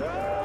I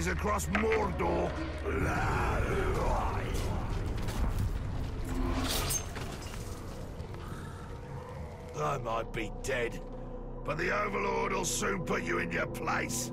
spread across Mordor. I might be dead, but the Overlord will soon put you in your place.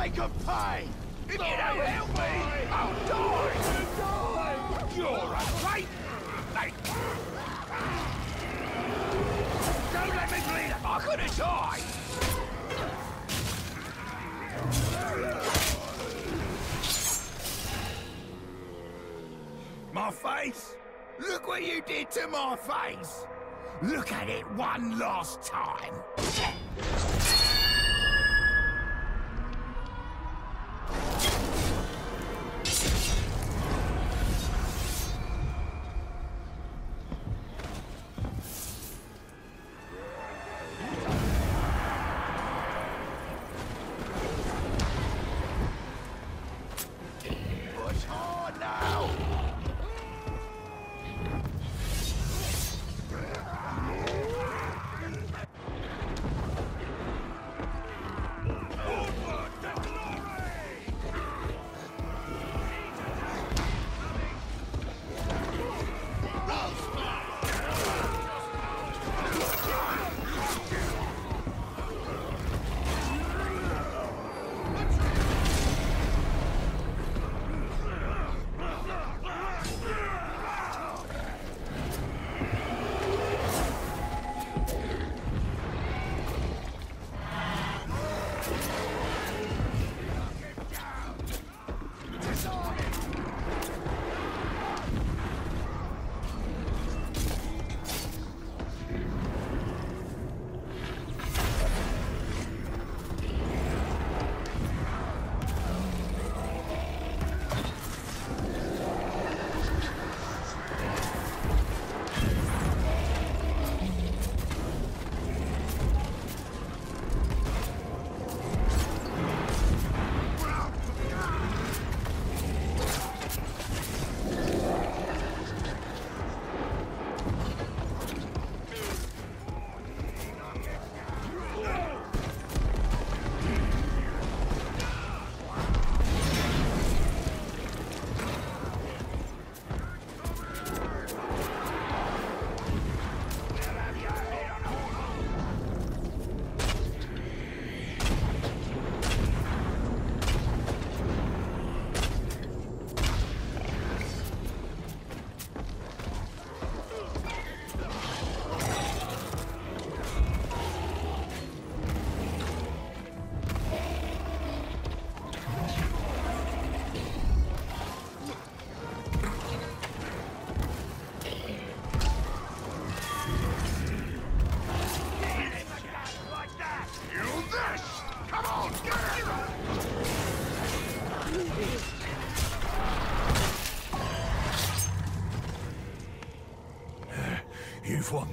Make 'em pay! If you don't help me, I'll die! You're a great mate! Don't let me bleed! I could have died! My face? Look what you did to my face! Look at it one last time!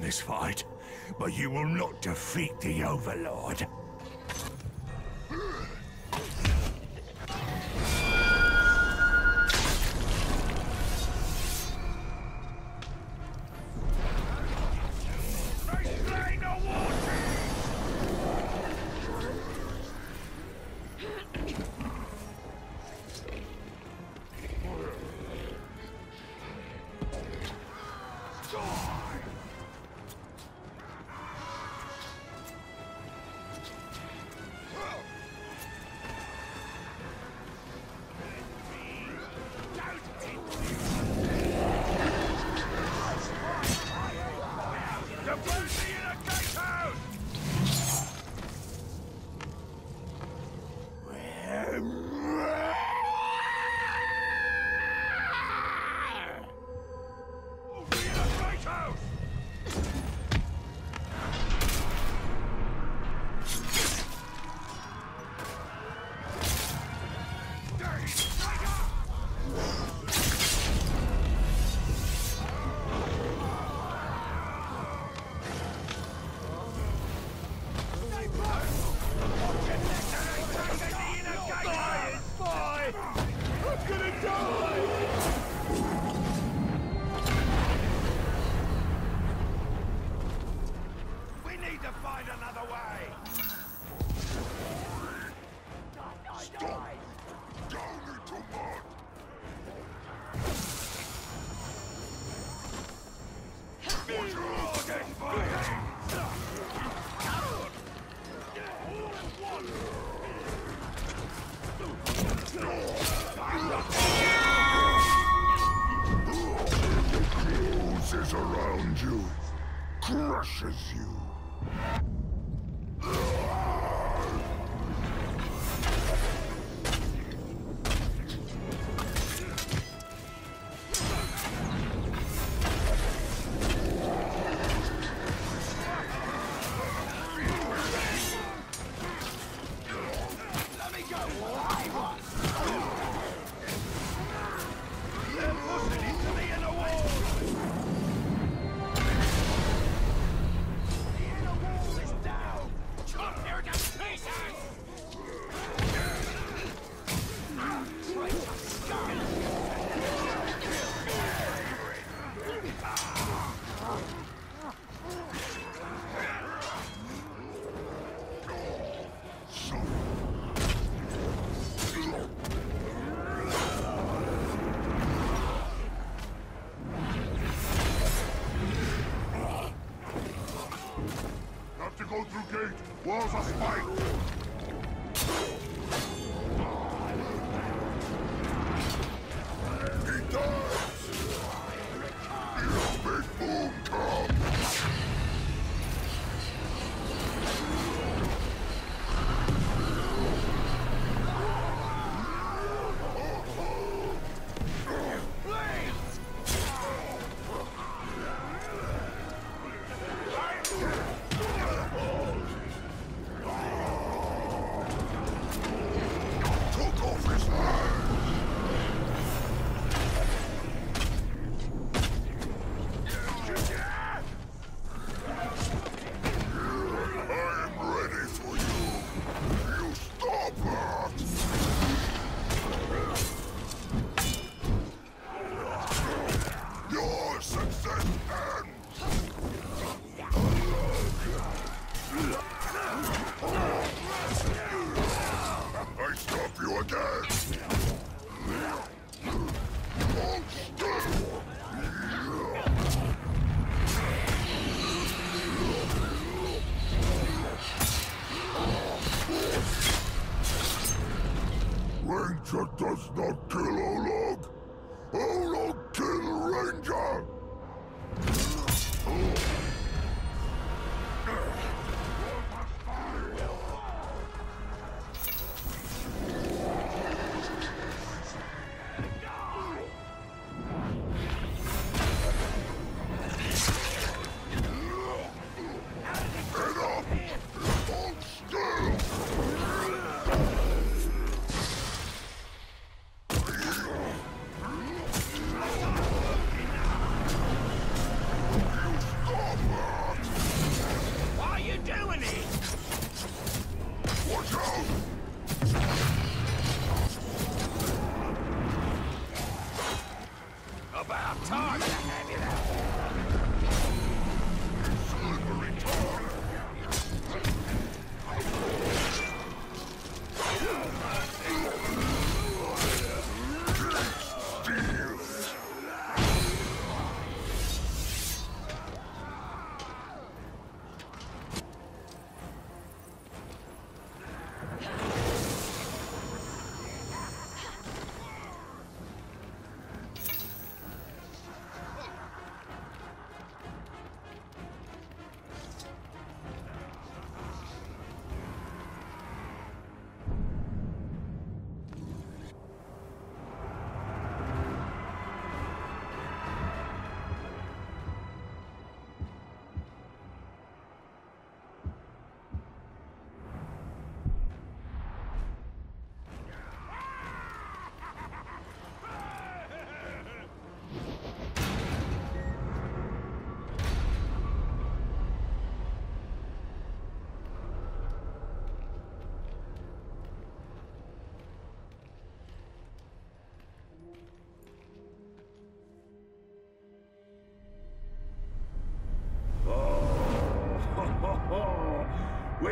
This fight, but you will not defeat the Overlord. Crushes you. Walls are spiked. does not kill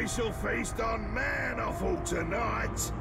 We shall feast on man offal tonight.